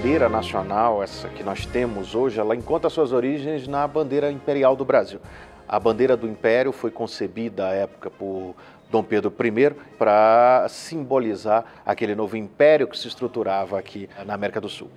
bandeira nacional, essa que nós temos hoje, ela encontra suas origens na bandeira imperial do Brasil. A bandeira do Império foi concebida à época por Dom Pedro I para simbolizar aquele novo império que se estruturava aqui na América do Sul.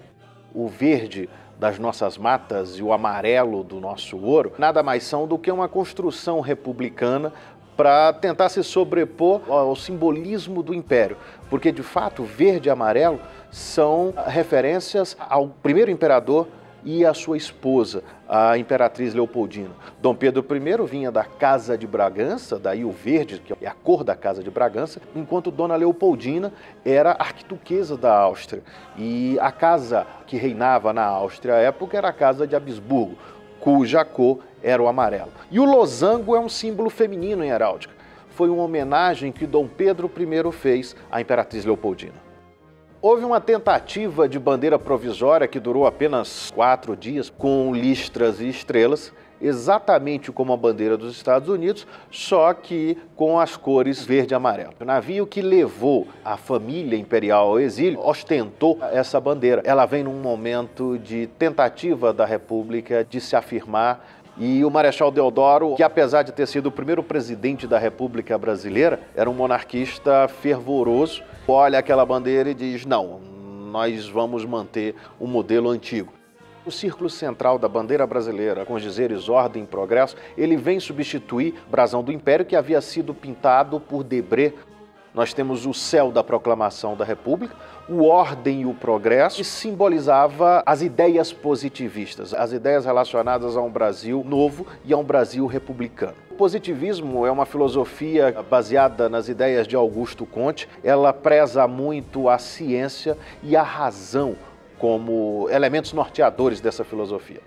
O verde das nossas matas e o amarelo do nosso ouro nada mais são do que uma construção republicana para tentar se sobrepor ao simbolismo do império, porque de fato verde e amarelo são referências ao primeiro imperador e a sua esposa, a imperatriz Leopoldina. Dom Pedro I vinha da Casa de Bragança, daí o verde, que é a cor da Casa de Bragança, enquanto Dona Leopoldina era arquiduquesa da Áustria. E a casa que reinava na Áustria à época era a Casa de Habsburgo, cuja cor era o amarelo. E o losango é um símbolo feminino em heráldica. Foi uma homenagem que Dom Pedro I fez à imperatriz Leopoldina. Houve uma tentativa de bandeira provisória que durou apenas quatro dias, com listras e estrelas, exatamente como a bandeira dos Estados Unidos, só que com as cores verde e amarelo. O navio que levou a família imperial ao exílio ostentou essa bandeira. Ela vem num momento de tentativa da República de se afirmar e o Marechal Deodoro, que apesar de ter sido o primeiro presidente da República Brasileira, era um monarquista fervoroso, olha aquela bandeira e diz: não, nós vamos manter o modelo antigo. O círculo central da bandeira brasileira, com os dizeres ordem e progresso, ele vem substituir o brasão do Império que havia sido pintado por Debré nós temos o céu da proclamação da República, o ordem e o progresso, que simbolizava as ideias positivistas, as ideias relacionadas a um Brasil novo e a um Brasil republicano. O positivismo é uma filosofia baseada nas ideias de Augusto Conte. Ela preza muito a ciência e a razão como elementos norteadores dessa filosofia.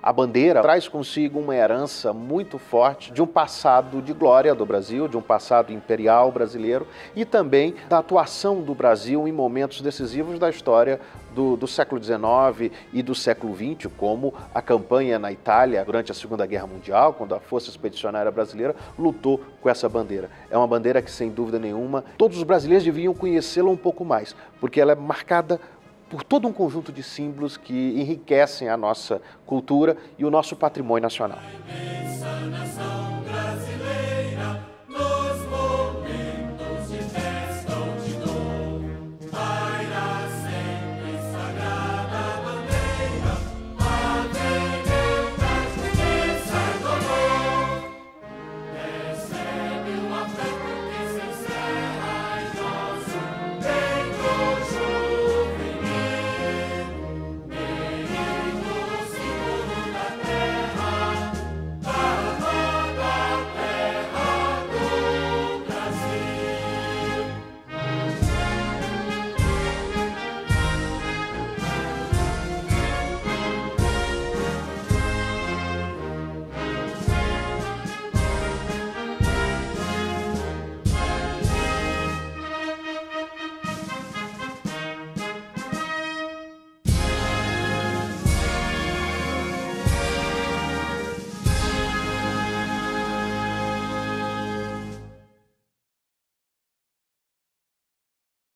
A bandeira traz consigo uma herança muito forte de um passado de glória do Brasil, de um passado imperial brasileiro e também da atuação do Brasil em momentos decisivos da história do, do século XIX e do século XX, como a campanha na Itália durante a Segunda Guerra Mundial, quando a Força Expedicionária Brasileira lutou com essa bandeira. É uma bandeira que, sem dúvida nenhuma, todos os brasileiros deviam conhecê-la um pouco mais, porque ela é marcada por todo um conjunto de símbolos que enriquecem a nossa cultura e o nosso patrimônio nacional.